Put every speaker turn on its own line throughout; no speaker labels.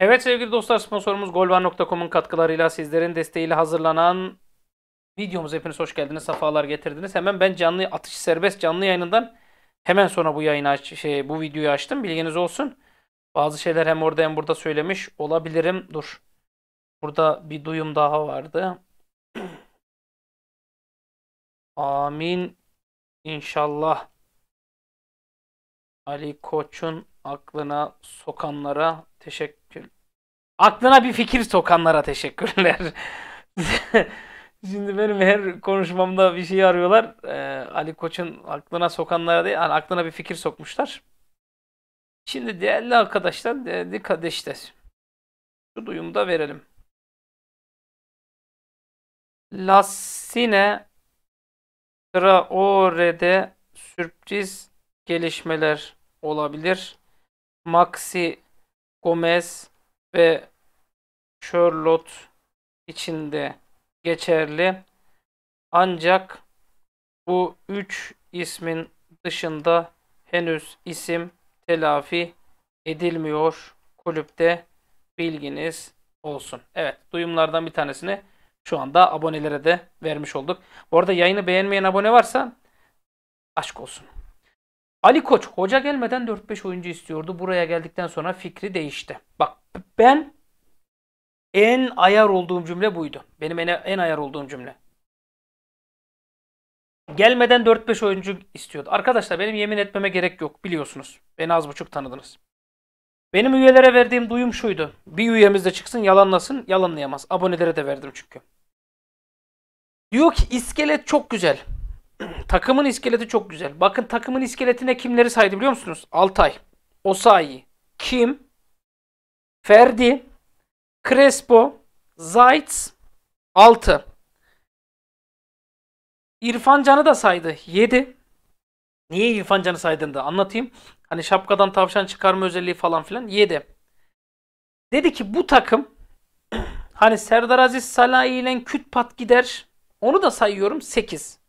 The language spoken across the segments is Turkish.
Evet sevgili dostlar sponsorumuz golvan.com'un katkılarıyla sizlerin desteğiyle hazırlanan videomuza hepiniz hoş geldiniz. Safalar getirdiniz. Hemen ben canlı atış serbest canlı yayınından hemen sonra bu yayını aç, şey bu videoyu açtım. Bilginiz olsun. Bazı şeyler hem orada hem burada söylemiş olabilirim. Dur. Burada bir duyum daha vardı. Amin. İnşallah. Ali Koç'un aklına sokanlara teşekkür. Aklına bir fikir sokanlara teşekkürler. Şimdi benim her konuşmamda bir şey arıyorlar. Ee, Ali Koç'un aklına sokanlara değil, yani aklına bir fikir sokmuşlar. Şimdi değerli arkadaşlar, değerli kardeşler. Şu duyumu da verelim. Lassine Traore'de sürpriz gelişmeler olabilir. Maxi Gomez ve Charlotte içinde geçerli. Ancak bu üç ismin dışında henüz isim telafi edilmiyor kulüpte bilginiz olsun. Evet duyumlardan bir tanesini şu anda abonelere de vermiş olduk. Bu arada yayını beğenmeyen abone varsa aşk olsun. Ali Koç hoca gelmeden 4-5 oyuncu istiyordu. Buraya geldikten sonra fikri değişti. Bak ben en ayar olduğum cümle buydu. Benim en, en ayar olduğum cümle. Gelmeden 4-5 oyuncu istiyordu. Arkadaşlar benim yemin etmeme gerek yok biliyorsunuz. Beni az buçuk tanıdınız. Benim üyelere verdiğim duyum şuydu. Bir üyemiz de çıksın yalanlasın yalanlayamaz. Abonelere de verdim çünkü. Diyor ki iskelet çok güzel. takımın iskeleti çok güzel. Bakın takımın iskeletine kimleri saydı biliyor musunuz? Altay, Osayi, Kim, Ferdi, Crespo, Zayt 6. İrfan Can'ı da saydı. 7. Niye İrfan Can'ı saydığını da anlatayım. Hani şapkadan tavşan çıkarma özelliği falan filan. 7. Dedi ki bu takım hani Serdar Aziz Salah ile küt pat gider. Onu da sayıyorum 8.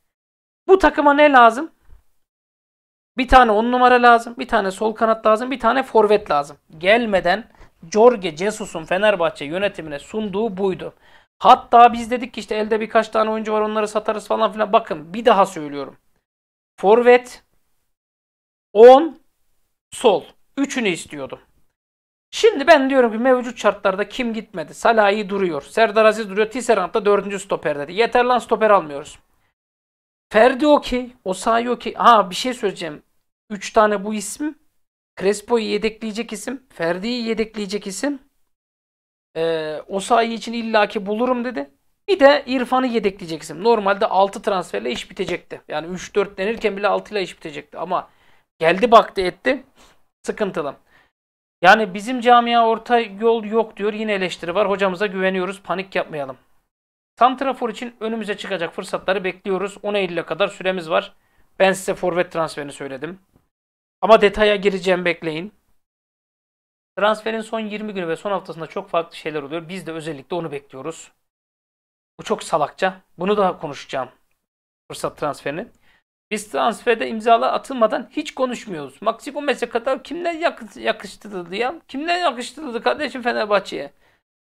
Bu takıma ne lazım? Bir tane 10 numara lazım. Bir tane sol kanat lazım. Bir tane forvet lazım. Gelmeden Jorge Jesus'un Fenerbahçe yönetimine sunduğu buydu. Hatta biz dedik ki işte elde birkaç tane oyuncu var onları satarız falan filan. Bakın bir daha söylüyorum. Forvet 10 sol. Üçünü istiyordum. Şimdi ben diyorum ki mevcut şartlarda kim gitmedi? Salah'ı duruyor. Serdar Aziz duruyor. Tisserand da dördüncü stoper dedi. Yeter lan stoper almıyoruz. Ferdi okey. Osayi okey. Ha bir şey söyleyeceğim. 3 tane bu isim. Crespo'yu yedekleyecek isim. Ferdi'yi yedekleyecek isim. Ee, Osayi için illaki bulurum dedi. Bir de İrfan'ı yedekleyecek isim. Normalde 6 transferle iş bitecekti. Yani 3-4 denirken bile 6 ile iş bitecekti. Ama geldi baktı etti. Sıkıntılı. Yani bizim camia orta yol yok diyor. Yine eleştiri var. Hocamıza güveniyoruz. Panik yapmayalım. Santrafor için önümüze çıkacak fırsatları bekliyoruz. 10 Eylül'e kadar süremiz var. Ben size forvet transferini söyledim. Ama detaya gireceğim bekleyin. Transferin son 20 günü ve son haftasında çok farklı şeyler oluyor. Biz de özellikle onu bekliyoruz. Bu çok salakça. Bunu da konuşacağım. Fırsat transferini. Biz transferde imzalar atılmadan hiç konuşmuyoruz. Maxi Gomez'e kadar kimler yakıştırıldı ya? Kimler yakıştırıldı kardeşim Fenerbahçe'ye?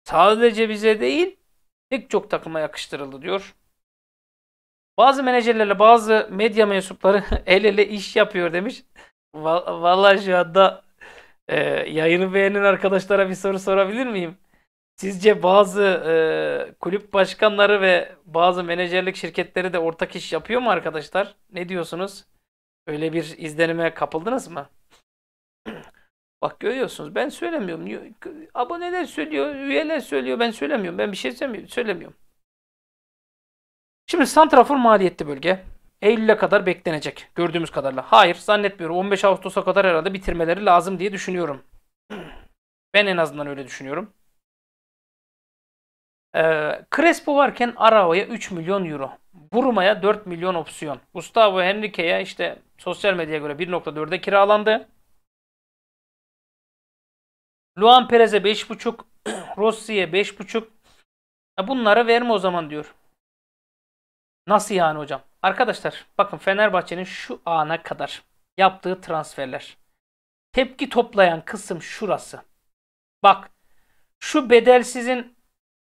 Sadece bize değil, pek çok takıma yakıştırıldı diyor. Bazı menajerlerle bazı medya mensupları el ele iş yapıyor demiş. Vallahi şu anda e, yayını beğenen arkadaşlara bir soru sorabilir miyim? Sizce bazı e, kulüp başkanları ve bazı menajerlik şirketleri de ortak iş yapıyor mu arkadaşlar? Ne diyorsunuz? Öyle bir izlenime kapıldınız mı? Bak görüyorsunuz ben söylemiyorum. Aboneler söylüyor, üyeler söylüyor ben söylemiyorum. Ben bir şey söylemiyorum. Şimdi Santrafor maliyetli bölge. Eylül'e kadar beklenecek gördüğümüz kadarıyla. Hayır zannetmiyorum. 15 Ağustos'a kadar herhalde bitirmeleri lazım diye düşünüyorum. Ben en azından öyle düşünüyorum. Ee, Crespo varken Arao'ya 3 milyon euro. Buruma'ya 4 milyon opsiyon. Gustavo Henrique'ye işte sosyal medyaya göre 1.4'e kiralandı. Luan Perez'e 5.5, Rossi'ye 5.5. Bunlara verme o zaman diyor. Nasıl yani hocam? Arkadaşlar bakın Fenerbahçe'nin şu ana kadar yaptığı transferler. Tepki toplayan kısım şurası. Bak Şu bedelsizin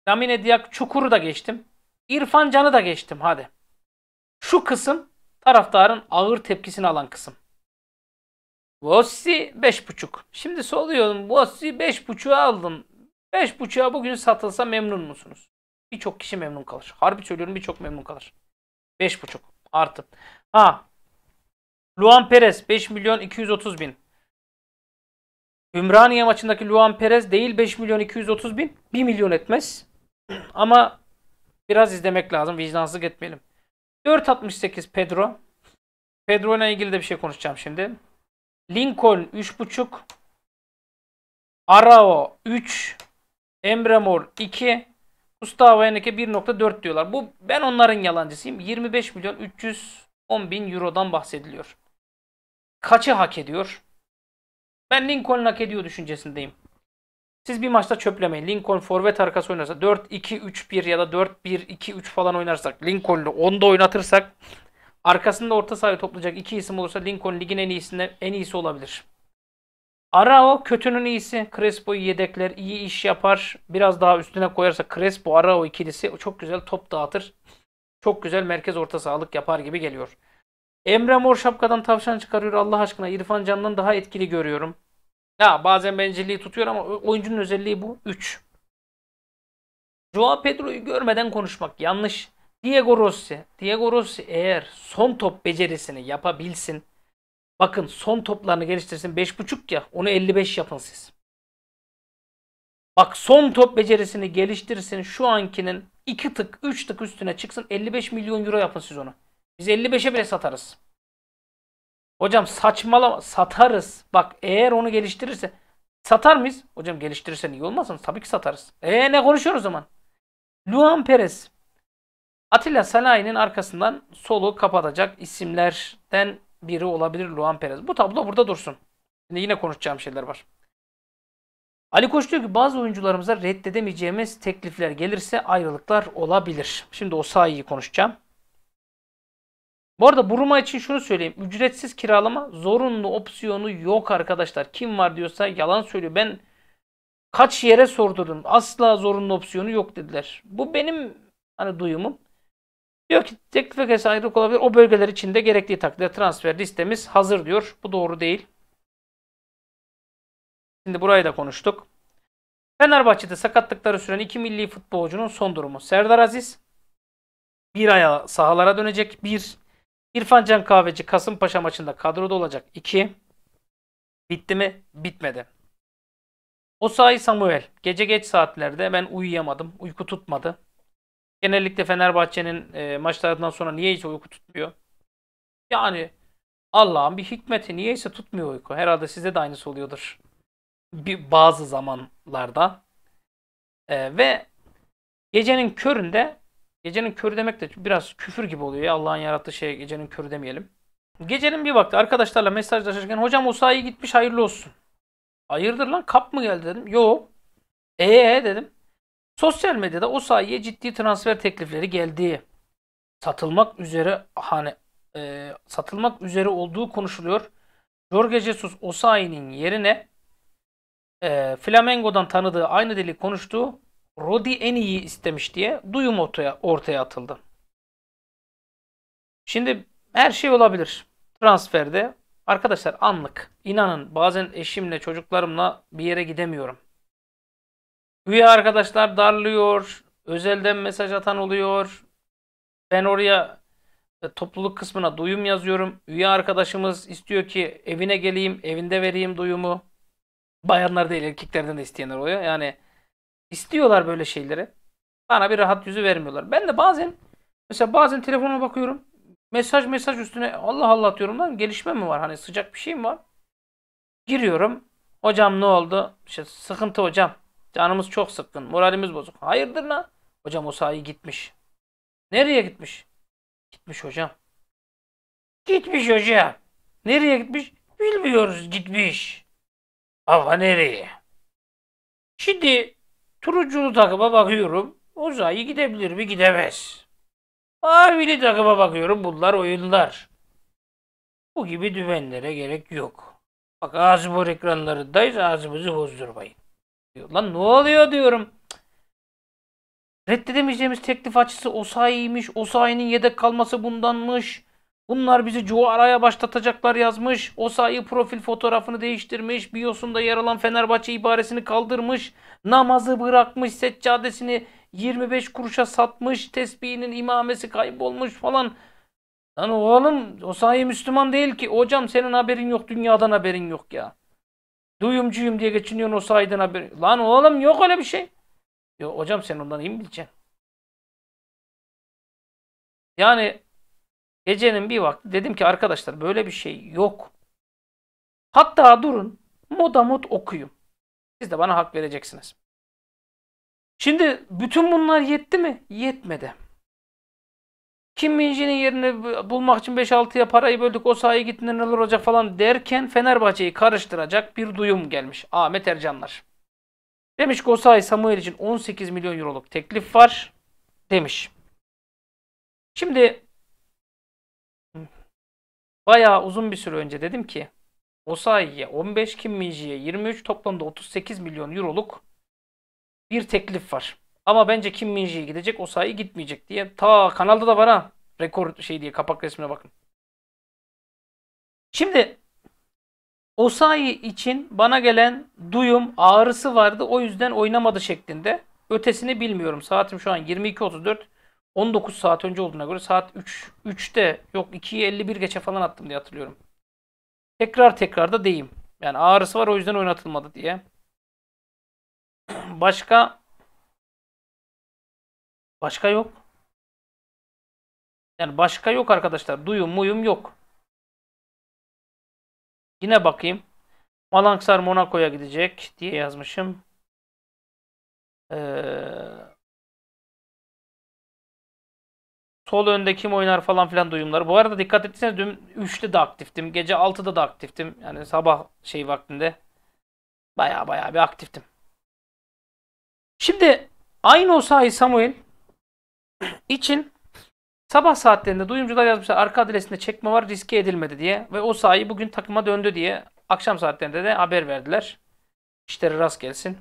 Lamine Diak Çukur'u da geçtim. İrfan Can'ı da geçtim hadi. Şu kısım taraftarın ağır tepkisini alan kısım. Vossi 5.5. Şimdi soruyorum. Vossi 5.5'a aldın. 5.5'a bugün satılsa memnun musunuz? Birçok kişi memnun kalır. Harbi söylüyorum birçok memnun kalır. 5.5 artı. Ha. Luan Perez 5 milyon 230 bin. Ümraniye maçındaki Luan Perez değil 5 milyon 230 bin. 1 milyon etmez. Ama biraz izlemek lazım. Vicdansızlık etmeyelim. 4.68 Pedro. Pedro ile ilgili de bir şey konuşacağım şimdi. Lincoln 3.5. Arao 3. Emre Mor 2. Gustavo Henrique 1.4 diyorlar. Bu ben onların yalancısıyım. 25 milyon 310 bin eurodan bahsediliyor. Kaçı hak ediyor? Ben Lincoln hak ediyor düşüncesindeyim. Siz bir maçta çöplemeyin. Lincoln forvet arkası oynarsa 4-2-3-1 ya da 4-1-2-3 falan oynarsak Lincoln'u 10'da oynatırsak arkasında orta sahayı toplayacak iki isim olursa Lincoln ligin en iyisinde en iyisi olabilir. Arao kötünün iyisi. Crespo'yu yedekler. iyi iş yapar. Biraz daha üstüne koyarsa Crespo Arao ikilisi çok güzel top dağıtır. Çok güzel merkez orta sahalık yapar gibi geliyor. Emre Mor şapkadan tavşan çıkarıyor Allah aşkına. İrfan Can'dan daha etkili görüyorum. Ya bazen bencilliği tutuyor ama oyuncunun özelliği bu. 3. Joao Pedro'yu görmeden konuşmak yanlış. Diego Rossi. Diego Rossi eğer son top becerisini yapabilsin. Bakın son toplarını geliştirsin. 5.5 ya. Onu 55 yapın siz. Bak son top becerisini geliştirsin. Şu ankinin 2 tık 3 tık üstüne çıksın. 55 milyon euro yapın siz onu. Biz 55'e bile satarız. Hocam saçmalama. Satarız. Bak eğer onu geliştirirse satar mıyız? Hocam geliştirirsen iyi olmazsın. Tabii ki satarız. E ne konuşuyoruz o zaman? Luan Perez. Atilla Salahi'nin arkasından solu kapatacak isimlerden biri olabilir Luan Perez. Bu tablo burada dursun. Şimdi yine konuşacağım şeyler var. Ali Koç diyor ki bazı oyuncularımıza reddedemeyeceğimiz teklifler gelirse ayrılıklar olabilir. Şimdi o sahiyi konuşacağım. Bu arada Buruma için şunu söyleyeyim. Ücretsiz kiralama zorunlu opsiyonu yok arkadaşlar. Kim var diyorsa yalan söylüyor. Ben kaç yere sordurdum. Asla zorunlu opsiyonu yok dediler. Bu benim hani duyumum. Diyor ki teklif ve ayrılık olabilir. O bölgeler içinde gerektiği takdirde transfer listemiz hazır diyor. Bu doğru değil. Şimdi burayı da konuştuk. Fenerbahçe'de sakatlıkları süren iki milli futbolcunun son durumu. Serdar Aziz bir aya sahalara dönecek. Bir İrfan Can Kahveci Kasımpaşa maçında kadroda olacak. 2. Bitti mi? Bitmedi. Osayi Samuel. Gece geç saatlerde ben uyuyamadım. Uyku tutmadı. Genellikle Fenerbahçe'nin e, maçlarından sonra niye hiç uyku tutmuyor? Yani Allah'ın bir hikmeti niyeyse tutmuyor uyku. Herhalde size de aynısı oluyordur. Bir, bazı zamanlarda. E, ve gecenin köründe Gecenin körü demek de biraz küfür gibi oluyor. Allah'ın yarattığı şey gecenin körü demeyelim. Gecenin bir vakti arkadaşlarla mesajlaşırken hocam o sahi gitmiş hayırlı olsun. Hayırdır lan kap mı geldi dedim. Yok. Ee dedim. Sosyal medyada o sahiye ciddi transfer teklifleri geldiği satılmak üzere hani e, satılmak üzere olduğu konuşuluyor. Jorge Jesus Osayi'nin yerine e, Flamengo'dan tanıdığı aynı dili konuştuğu Rodi en iyi istemiş diye duyum ortaya, ortaya atıldı. Şimdi her şey olabilir. Transferde arkadaşlar anlık. İnanın bazen eşimle çocuklarımla bir yere gidemiyorum. Üye arkadaşlar darlıyor. Özelden mesaj atan oluyor. Ben oraya e, topluluk kısmına duyum yazıyorum. Üye arkadaşımız istiyor ki evine geleyim, evinde vereyim duyumu. Bayanlar değil erkeklerden de isteyenler oluyor. Yani İstiyorlar böyle şeyleri. Bana bir rahat yüzü vermiyorlar. Ben de bazen mesela bazen telefonuma bakıyorum. Mesaj mesaj üstüne Allah Allah diyorum lan gelişme mi var? Hani sıcak bir şey mi var? Giriyorum. Hocam ne oldu? İşte sıkıntı hocam. Canımız çok sıkkın. Moralimiz bozuk. Hayırdır lan? Hocam o sahi gitmiş. Nereye gitmiş? Gitmiş hocam. Gitmiş hocam. Nereye gitmiş? Bilmiyoruz gitmiş. Ama nereye? Şimdi Turunculu takıma bakıyorum. Ozayi gidebilir mi? Gidemez. Mavili takıma bakıyorum. Bunlar oyunlar. Bu gibi dümenlere gerek yok. Bak Azibor ekranlarındayız. Ağzımızı bozdurmayın. Lan ne oluyor diyorum. Reddedemeyeceğimiz teklif açısı Osayi'ymiş. Osayi'nin yedek kalması bundanmış. Bunlar bizi Cuara'ya başlatacaklar yazmış. Osayi profil fotoğrafını değiştirmiş. Biosunda yer alan Fenerbahçe ibaresini kaldırmış. Namazı bırakmış. Seccadesini 25 kuruşa satmış. Tesbihinin imamesi kaybolmuş falan. Lan oğlum Osayi Müslüman değil ki. Hocam senin haberin yok. Dünyadan haberin yok ya. Duyumcuyum diye geçiniyorsun Osayi'den haberin. Lan oğlum yok öyle bir şey. Yok hocam sen ondan iyi mi bileceksin? Yani gecenin bir vakti dedim ki arkadaşlar böyle bir şey yok. Hatta durun moda mod okuyun. Siz de bana hak vereceksiniz. Şimdi bütün bunlar yetti mi? Yetmedi. Kim Minji'nin yerini bulmak için 5-6'ya parayı böldük o sahaya gittiğinde neler olacak falan derken Fenerbahçe'yi karıştıracak bir duyum gelmiş. Ahmet Ercanlar. Demiş ki Osayi Samuel için 18 milyon euroluk teklif var. Demiş. Şimdi bayağı uzun bir süre önce dedim ki Osayi'ye 15 Kim Minji'ye 23 toplamda 38 milyon euroluk bir teklif var. Ama bence Kim Minji'ye gidecek Osayi gitmeyecek diye. Ta kanalda da var ha. Rekor şey diye kapak resmine bakın. Şimdi Osayi için bana gelen duyum ağrısı vardı. O yüzden oynamadı şeklinde. Ötesini bilmiyorum. Saatim şu an 22.34. 19 saat önce olduğuna göre saat 3 3'te yok 2'yi 51 geçe falan attım diye hatırlıyorum. Tekrar tekrar da deyim. Yani ağrısı var o yüzden oynatılmadı diye. Başka başka yok. Yani başka yok arkadaşlar. Duyum muyum yok. Yine bakayım. Malanksar Monaco'ya gidecek diye yazmışım. Ee, sol önde kim oynar falan filan duyumları. Bu arada dikkat ettiyseniz dün 3'te de aktiftim. Gece 6'da da aktiftim. Yani sabah şey vaktinde. Baya baya bir aktiftim. Şimdi aynı o sahi Samuel için sabah saatlerinde duyumcular yazmışlar arka adresinde çekme var riske edilmedi diye ve o sahi bugün takıma döndü diye akşam saatlerinde de haber verdiler. İşleri rast gelsin.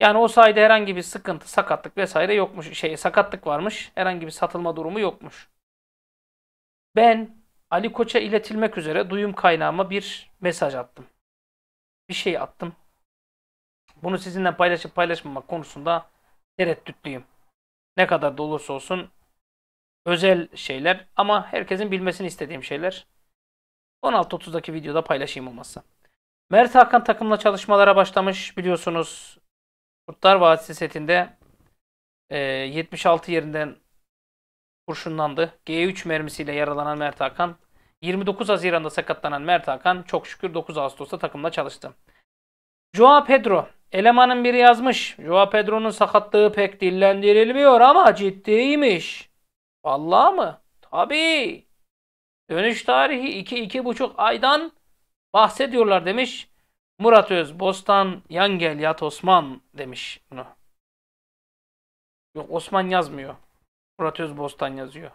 Yani o sayede herhangi bir sıkıntı, sakatlık vesaire yokmuş. Şey, sakatlık varmış. Herhangi bir satılma durumu yokmuş. Ben Ali Koç'a iletilmek üzere duyum kaynağıma bir mesaj attım. Bir şey attım. Bunu sizinle paylaşıp paylaşmamak konusunda tereddütlüyüm. Ne kadar da olursa olsun özel şeyler ama herkesin bilmesini istediğim şeyler. 16.30'daki videoda paylaşayım olmazsa. Mert Hakan takımla çalışmalara başlamış biliyorsunuz. Kurtlar Vadisi setinde e, 76 yerinden kurşunlandı. G3 mermisiyle yaralanan Mert Hakan 29 Haziran'da sakatlanan Mert Hakan çok şükür 9 Ağustos'ta takımla çalıştı. Joao Pedro elemanın biri yazmış. Joao Pedro'nun sakatlığı pek dillendirilmiyor ama ciddiymiş. Vallahi mı? Tabii. Dönüş tarihi 2-2,5 aydan bahsediyorlar demiş. Murat Öz, Bostan, Yangel, Yat Osman demiş bunu. Yok Osman yazmıyor. Murat Öz Bostan yazıyor.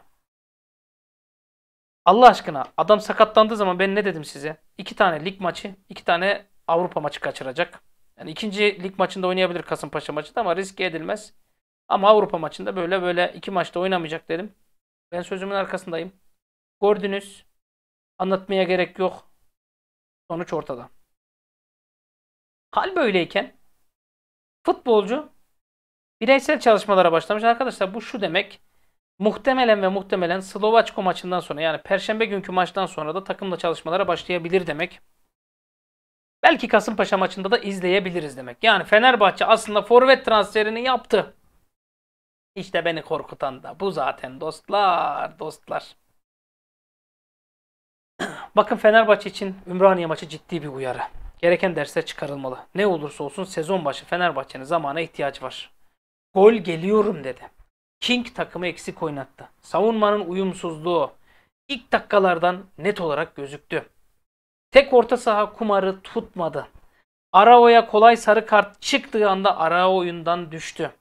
Allah aşkına adam sakatlandığı zaman ben ne dedim size? İki tane lig maçı, iki tane Avrupa maçı kaçıracak. Yani ikinci lig maçında oynayabilir Kasımpaşa maçında ama riske edilmez. Ama Avrupa maçında böyle böyle iki maçta oynamayacak dedim. Ben sözümün arkasındayım. Gördünüz. Anlatmaya gerek yok. Sonuç ortada. Hal böyleyken futbolcu bireysel çalışmalara başlamış. Arkadaşlar bu şu demek. Muhtemelen ve muhtemelen Slovaçko maçından sonra yani Perşembe günkü maçtan sonra da takımla çalışmalara başlayabilir demek. Belki Kasımpaşa maçında da izleyebiliriz demek. Yani Fenerbahçe aslında forvet transferini yaptı. İşte beni korkutan da bu zaten dostlar, dostlar. Bakın Fenerbahçe için Ümraniye maçı ciddi bir uyarı. Gereken dersler çıkarılmalı. Ne olursa olsun sezon başı Fenerbahçe'nin zamana ihtiyacı var. Gol geliyorum dedi. King takımı eksik oynattı. Savunmanın uyumsuzluğu ilk dakikalardan net olarak gözüktü. Tek orta saha kumarı tutmadı. Arao'ya kolay sarı kart çıktığı anda Arao oyundan düştü.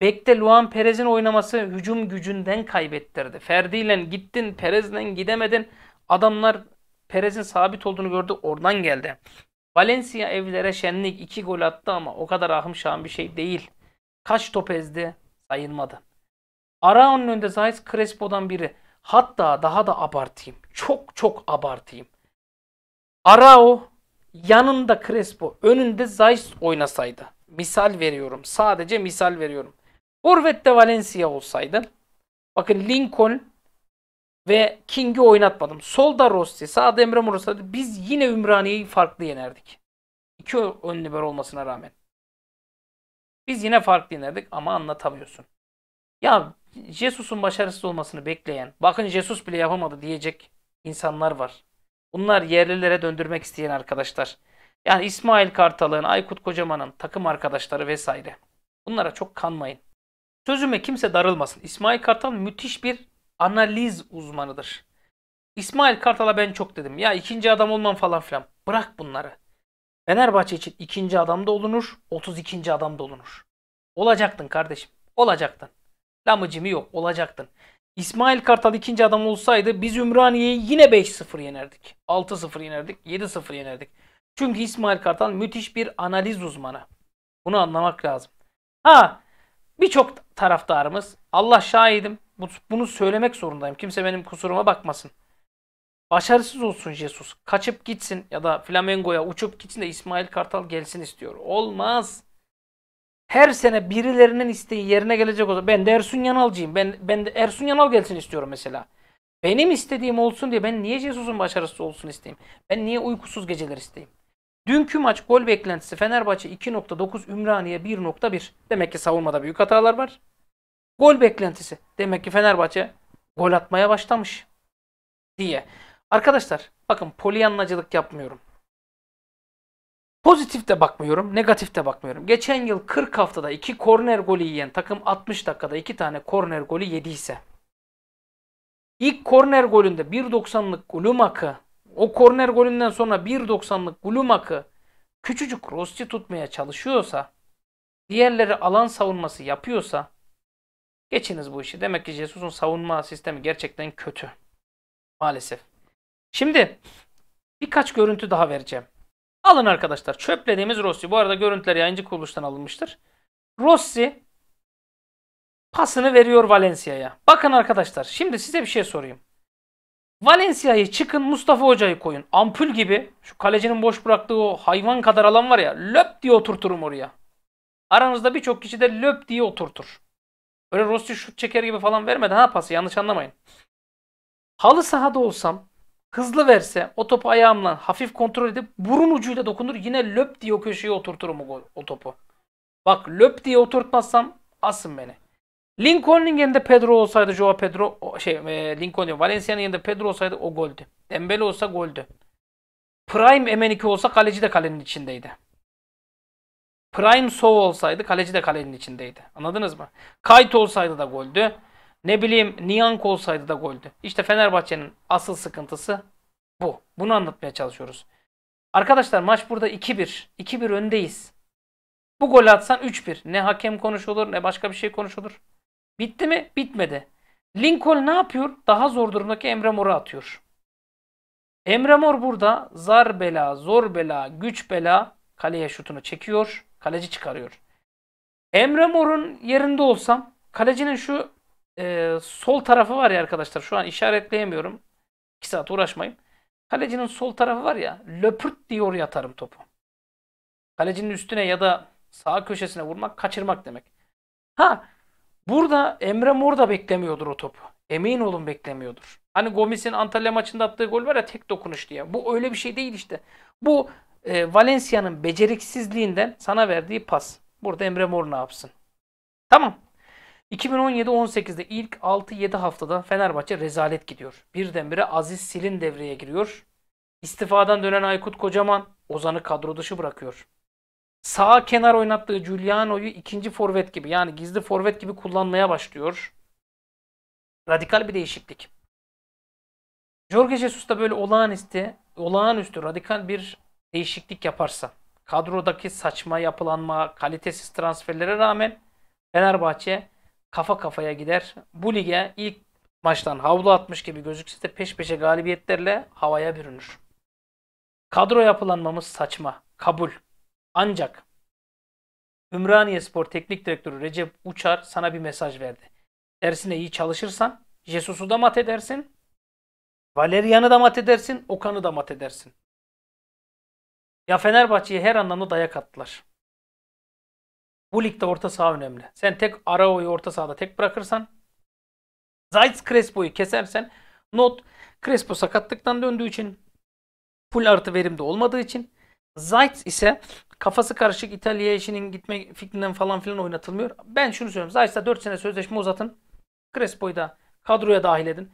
Bekte Luan Perez'in oynaması hücum gücünden kaybettirdi. Ferdi ile gittin, Perez'le gidemedin. Adamlar Perez'in sabit olduğunu gördü, oradan geldi. Valencia evlere şenlik 2 gol attı ama o kadar ahım şahım bir şey değil. Kaç top ezdi? Sayılmadı. Arao'nun önünde Zayt Crespo'dan biri. Hatta daha da abartayım. Çok çok abartayım. Arao yanında Crespo, önünde Zayt oynasaydı. Misal veriyorum. Sadece misal veriyorum. Forvet'te Valencia olsaydı. Bakın Lincoln ve King'i oynatmadım. Solda Rossi, sağda Emre Mor olsaydı biz yine Ümraniye'yi farklı yenerdik. İki ön libero olmasına rağmen. Biz yine farklı yenerdik ama anlatamıyorsun. Ya Jesus'un başarısız olmasını bekleyen, bakın Jesus bile yapamadı diyecek insanlar var. Bunlar yerlilere döndürmek isteyen arkadaşlar. Yani İsmail Kartal'ın, Aykut Kocaman'ın takım arkadaşları vesaire. Bunlara çok kanmayın. Sözüme kimse darılmasın. İsmail Kartal müthiş bir analiz uzmanıdır. İsmail Kartal'a ben çok dedim. Ya ikinci adam olmam falan filan. Bırak bunları. Fenerbahçe için ikinci adam da olunur. 32. adam da olunur. Olacaktın kardeşim. Olacaktın. Lamıcımı yok. Olacaktın. İsmail Kartal ikinci adam olsaydı biz Ümraniye'yi yine 5-0 yenerdik. 6-0 yenerdik. 7-0 yenerdik. Çünkü İsmail Kartal müthiş bir analiz uzmanı. Bunu anlamak lazım. Ha birçok taraftarımız Allah şahidim bunu söylemek zorundayım. Kimse benim kusuruma bakmasın. Başarısız olsun Jesus. Kaçıp gitsin ya da Flamengo'ya uçup gitsin de İsmail Kartal gelsin istiyor. Olmaz. Her sene birilerinin isteği yerine gelecek olsa ben de Ersun Yanalcıyım. Ben, ben de Ersun Yanal gelsin istiyorum mesela. Benim istediğim olsun diye ben niye Jesus'un başarısız olsun isteyeyim? Ben niye uykusuz geceler isteyeyim? Dünkü maç gol beklentisi Fenerbahçe 2.9 Ümraniye 1.1. Demek ki savunmada büyük hatalar var. Gol beklentisi. Demek ki Fenerbahçe gol atmaya başlamış diye. Arkadaşlar bakın polyanlacılık yapmıyorum. Pozitif de bakmıyorum, negatif de bakmıyorum. Geçen yıl 40 haftada 2 korner golü yiyen takım 60 dakikada 2 tane korner golü yediyse ilk korner golünde 1.90'lık Gulumak'ı o korner golünden sonra 1.90'lık Gulumak'ı küçücük Rossi tutmaya çalışıyorsa diğerleri alan savunması yapıyorsa geçiniz bu işi. Demek ki Jesus'un savunma sistemi gerçekten kötü. Maalesef. Şimdi birkaç görüntü daha vereceğim. Alın arkadaşlar. Çöplediğimiz Rossi. Bu arada görüntüler yayıncı kuruluştan alınmıştır. Rossi pasını veriyor Valencia'ya. Bakın arkadaşlar. Şimdi size bir şey sorayım. Valencia'yı çıkın Mustafa Hoca'yı koyun. Ampul gibi şu kalecinin boş bıraktığı o hayvan kadar alan var ya löp diye oturturum oraya. Aranızda birçok kişi de löp diye oturtur. Öyle Rossi şut çeker gibi falan vermedi ha pası yanlış anlamayın. Halı sahada olsam hızlı verse o topu ayağımla hafif kontrol edip burun ucuyla dokunur yine löp diye o köşeye oturturum o, o topu. Bak löp diye oturtmazsam asın beni. Lincoln'un yerinde Pedro olsaydı Joao Pedro şey e, Lincoln diyor. Valencia'nın yerinde Pedro olsaydı o goldü. Dembele olsa goldü. Prime Emenike olsa kaleci de kalenin içindeydi. Prime Sov olsaydı kaleci de kalenin içindeydi. Anladınız mı? Kayt olsaydı da goldü. Ne bileyim Niyank olsaydı da goldü. İşte Fenerbahçe'nin asıl sıkıntısı bu. Bunu anlatmaya çalışıyoruz. Arkadaşlar maç burada 2-1. 2-1 öndeyiz. Bu gol atsan 3-1. Ne hakem konuşulur ne başka bir şey konuşulur. Bitti mi? Bitmedi. Lincoln ne yapıyor? Daha zor durumdaki Emre Mor'u atıyor. Emre Mor burada zar bela, zor bela, güç bela kaleye şutunu çekiyor. Kaleci çıkarıyor. Emre Mor'un yerinde olsam kalecinin şu e, sol tarafı var ya arkadaşlar şu an işaretleyemiyorum. 2 saat uğraşmayın. Kalecinin sol tarafı var ya löpürt diye oraya atarım topu. Kalecinin üstüne ya da sağ köşesine vurmak kaçırmak demek. Ha burada Emre Mor da beklemiyordur o topu. Emin olun beklemiyordur. Hani Gomis'in Antalya maçında attığı gol var ya tek dokunuş diye. Bu öyle bir şey değil işte. Bu e, Valencia'nın beceriksizliğinden sana verdiği pas. Burada Emre Mor ne yapsın? Tamam. 2017-18'de ilk 6-7 haftada Fenerbahçe rezalet gidiyor. Birdenbire Aziz Silin devreye giriyor. İstifadan dönen Aykut Kocaman Ozan'ı kadro dışı bırakıyor. Sağ kenar oynattığı Giuliano'yu ikinci forvet gibi yani gizli forvet gibi kullanmaya başlıyor. Radikal bir değişiklik. Jorge Jesus da böyle olağanüstü, olağanüstü radikal bir değişiklik yaparsa kadrodaki saçma yapılanma, kalitesiz transferlere rağmen Fenerbahçe kafa kafaya gider. Bu lige ilk maçtan havlu atmış gibi gözükse de peş peşe galibiyetlerle havaya bürünür. Kadro yapılanmamız saçma. Kabul. Ancak Ümraniye Spor Teknik Direktörü Recep Uçar sana bir mesaj verdi. Dersine iyi çalışırsan Jesus'u da mat edersin. Valerian'ı da mat edersin. Okan'ı da mat edersin. Ya Fenerbahçe'ye her anlamda dayak attılar. Bu ligde orta saha önemli. Sen tek Arao'yu orta sahada tek bırakırsan Zayt Crespo'yu kesersen not Crespo sakatlıktan döndüğü için full artı verimde olmadığı için Zayt ise kafası karışık İtalya işinin gitme fikrinden falan filan oynatılmıyor. Ben şunu söylüyorum. Zayt'sa 4 sene sözleşme uzatın. Crespo'yu da kadroya dahil edin.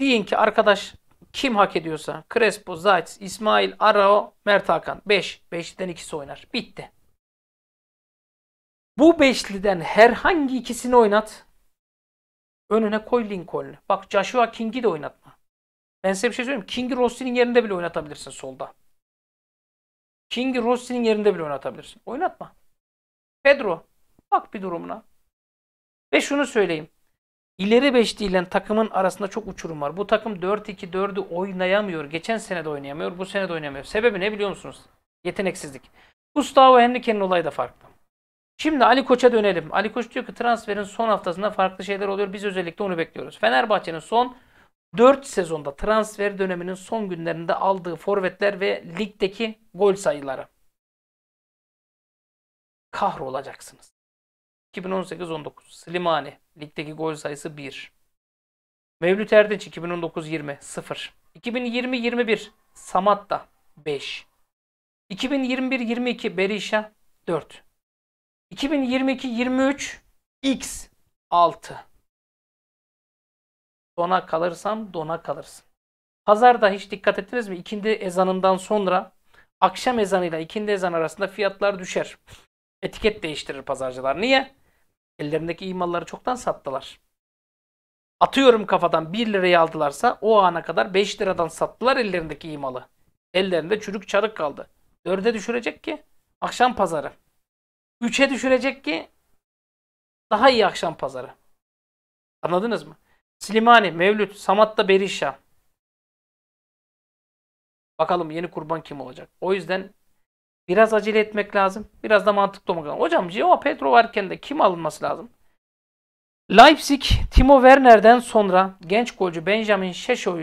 Deyin ki arkadaş kim hak ediyorsa Crespo, Zayt, İsmail, Arao, Mert Hakan 5. 5'ten ikisi oynar. Bitti. Bu beşliden herhangi ikisini oynat. Önüne koy Lincoln'u. Bak Joshua King'i de oynatma. Ben size bir şey söyleyeyim. King'i Rossi'nin yerinde bile oynatabilirsin solda. King'i Rossi'nin yerinde bile oynatabilirsin. Oynatma. Pedro. Bak bir durumuna. Ve şunu söyleyeyim. İleri beşliyle takımın arasında çok uçurum var. Bu takım 4-2-4'ü oynayamıyor. Geçen sene de oynayamıyor. Bu sene de oynayamıyor. Sebebi ne biliyor musunuz? Yeteneksizlik. Gustavo Henrique'nin olayı da farklı. Şimdi Ali Koç'a dönelim. Ali Koç diyor ki transferin son haftasında farklı şeyler oluyor. Biz özellikle onu bekliyoruz. Fenerbahçe'nin son 4 sezonda transfer döneminin son günlerinde aldığı forvetler ve ligdeki gol sayıları. Kahrolacaksınız. 2018-19 Slimani ligdeki gol sayısı 1. Mevlüt Erdinç 2019-20 0. 2020-21 Samatta 5. 2021-22 Berisha 4. 2022-23 X 6. Dona kalırsan dona kalırsın. Pazarda hiç dikkat ettiniz mi? İkindi ezanından sonra akşam ezanıyla ikindi ezan arasında fiyatlar düşer. Etiket değiştirir pazarcılar. Niye? Ellerindeki iyi malları çoktan sattılar. Atıyorum kafadan 1 liraya aldılarsa o ana kadar 5 liradan sattılar ellerindeki iyi malı. Ellerinde çürük çarık kaldı. 4'e düşürecek ki akşam pazarı. 3'e düşürecek ki daha iyi akşam pazarı. Anladınız mı? Slimani, Mevlüt, Samatta, Berisha. Bakalım yeni kurban kim olacak? O yüzden biraz acele etmek lazım. Biraz da mantıklı olmak lazım. Hocam Gio Pedro varken de kim alınması lazım? Leipzig, Timo Werner'den sonra genç golcü Benjamin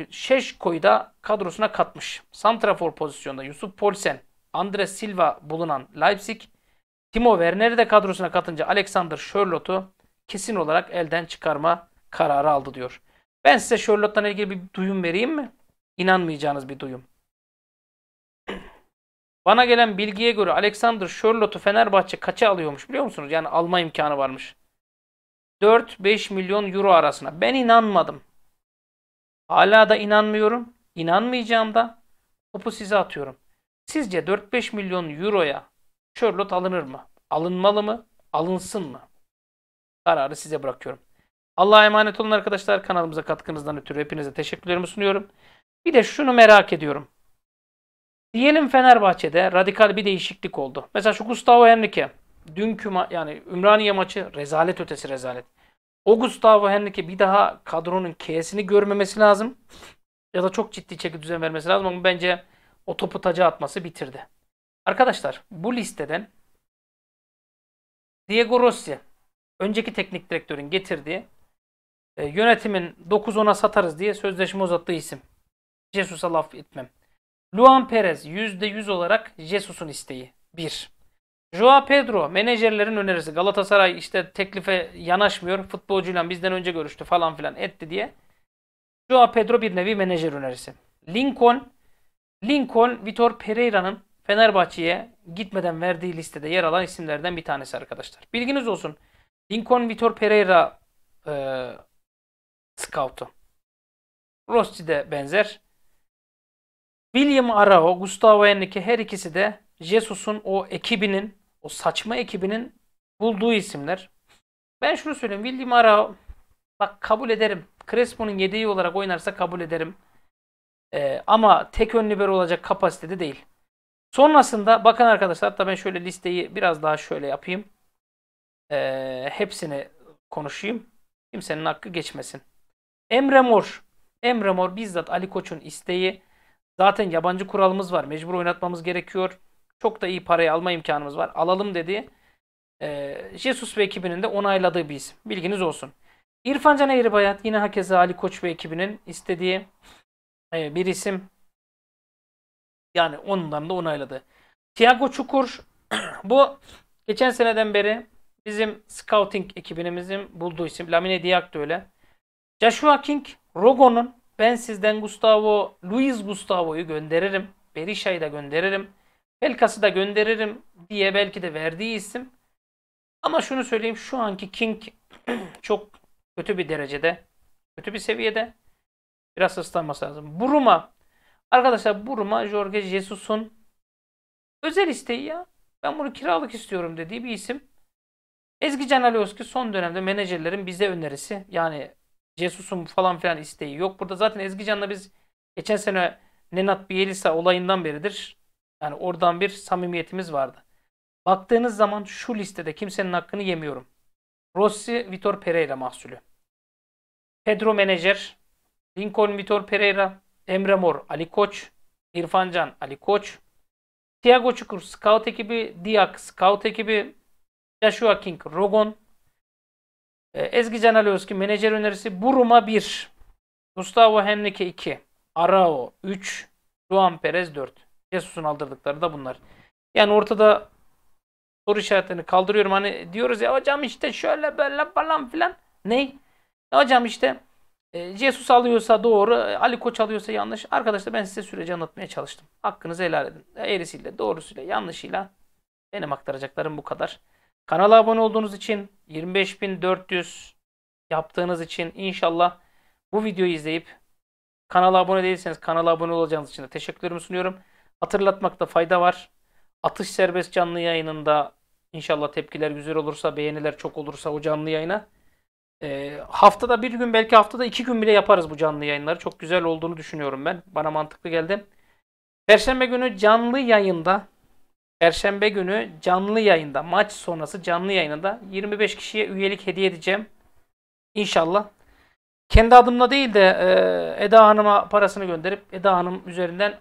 Şeşko'yu da kadrosuna katmış. Santrafor pozisyonda Yusuf Polsen, Andres Silva bulunan Leipzig, Timo Werner'i de kadrosuna katınca Alexander Sherlock'u kesin olarak elden çıkarma kararı aldı diyor. Ben size Sherlock'tan ilgili bir duyum vereyim mi? İnanmayacağınız bir duyum. Bana gelen bilgiye göre Alexander Sherlock'u Fenerbahçe kaça alıyormuş biliyor musunuz? Yani alma imkanı varmış. 4-5 milyon euro arasına. Ben inanmadım. Hala da inanmıyorum. İnanmayacağım da topu size atıyorum. Sizce 4-5 milyon euroya Charlotte alınır mı? Alınmalı mı? Alınsın mı? Kararı size bırakıyorum. Allah'a emanet olun arkadaşlar. Kanalımıza katkınızdan ötürü hepinize teşekkürlerimi sunuyorum. Bir de şunu merak ediyorum. Diyelim Fenerbahçe'de radikal bir değişiklik oldu. Mesela şu Gustavo Henrique. Dünkü ma- yani Ümraniye maçı rezalet ötesi rezalet. O Gustavo Henrique bir daha kadronun K'sini görmemesi lazım. Ya da çok ciddi çeki düzen vermesi lazım ama bence o topu taca atması bitirdi. Arkadaşlar bu listeden Diego Rossi önceki teknik direktörün getirdiği e, yönetimin 9-10'a satarız diye sözleşme uzattığı isim. Jesus'a laf etmem. Luan Perez %100 olarak Jesus'un isteği. 1. Joao Pedro menajerlerin önerisi. Galatasaray işte teklife yanaşmıyor. Futbolcuyla bizden önce görüştü falan filan etti diye. Joao Pedro bir nevi menajer önerisi. Lincoln Lincoln Vitor Pereira'nın Fenerbahçe'ye gitmeden verdiği listede yer alan isimlerden bir tanesi arkadaşlar. Bilginiz olsun. Lincoln Vitor Pereira e, scout'u. Rossi de benzer. William Arao, Gustavo Henrique her ikisi de Jesus'un o ekibinin, o saçma ekibinin bulduğu isimler. Ben şunu söyleyeyim. William Arao bak kabul ederim. Crespo'nun yedeği olarak oynarsa kabul ederim. Ee, ama tek ön libero olacak kapasitede değil. Sonrasında bakın arkadaşlar hatta ben şöyle listeyi biraz daha şöyle yapayım. Ee, hepsini konuşayım. Kimsenin hakkı geçmesin. Emre Mor. Emre Mor bizzat Ali Koç'un isteği. Zaten yabancı kuralımız var. Mecbur oynatmamız gerekiyor. Çok da iyi parayı alma imkanımız var. Alalım dedi. Ee, Jesus ve ekibinin de onayladığı bir isim. Bilginiz olsun. İrfan Can Eğribayat yine hakeza Ali Koç ve ekibinin istediği e, bir isim. Yani onların da onayladı. Thiago Çukur bu geçen seneden beri bizim scouting ekibimizin bulduğu isim. Lamine Diak da öyle. Joshua King, Rogo'nun ben sizden Gustavo, Luis Gustavo'yu gönderirim. Berisha'yı da gönderirim. Pelkas'ı da gönderirim diye belki de verdiği isim. Ama şunu söyleyeyim şu anki King çok kötü bir derecede. Kötü bir seviyede. Biraz ıslanması lazım. Buruma. Arkadaşlar Buruma Jorge Jesus'un özel isteği ya. Ben bunu kiralık istiyorum dediği bir isim. Ezgi Can Alioski son dönemde menajerlerin bize önerisi. Yani Jesus'un falan filan isteği yok. Burada zaten Ezgi Can'la biz geçen sene Nenat Bielisa olayından beridir. Yani oradan bir samimiyetimiz vardı. Baktığınız zaman şu listede kimsenin hakkını yemiyorum. Rossi, Vitor Pereira mahsulü. Pedro Menajer, Lincoln Vitor Pereira, Emre Mor, Ali Koç, İrfan Can, Ali Koç, Thiago Çukur, Scout ekibi, Diak, Scout ekibi, Joshua King, Rogon, e, Ezgi Can Alioski, menajer önerisi, Buruma 1, Gustavo Henrique 2, Arao 3, Juan Perez 4. Jesus'un aldırdıkları da bunlar. Yani ortada soru işaretlerini kaldırıyorum. Hani diyoruz ya hocam işte şöyle böyle falan filan. Ney? Ya hocam işte e, alıyorsa doğru, e, Ali Koç alıyorsa yanlış. Arkadaşlar ben size süreci anlatmaya çalıştım. Hakkınızı helal edin. Eğrisiyle, doğrusuyla, yanlışıyla benim aktaracaklarım bu kadar. Kanala abone olduğunuz için 25.400 yaptığınız için inşallah bu videoyu izleyip kanala abone değilseniz kanala abone olacağınız için de teşekkürlerimi sunuyorum. Hatırlatmakta fayda var. Atış serbest canlı yayınında inşallah tepkiler güzel olursa, beğeniler çok olursa o canlı yayına e, haftada bir gün belki haftada iki gün bile yaparız bu canlı yayınları. Çok güzel olduğunu düşünüyorum ben. Bana mantıklı geldi. Perşembe günü canlı yayında Perşembe günü canlı yayında maç sonrası canlı yayında 25 kişiye üyelik hediye edeceğim. İnşallah. Kendi adımla değil de e, Eda Hanım'a parasını gönderip Eda Hanım üzerinden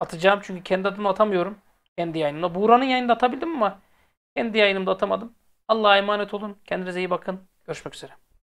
atacağım. Çünkü kendi adımla atamıyorum. Kendi yayınımda. Buğra'nın yayında atabildim ama kendi yayınımda atamadım. Allah'a emanet olun. Kendinize iyi bakın. Görüşmek üzere.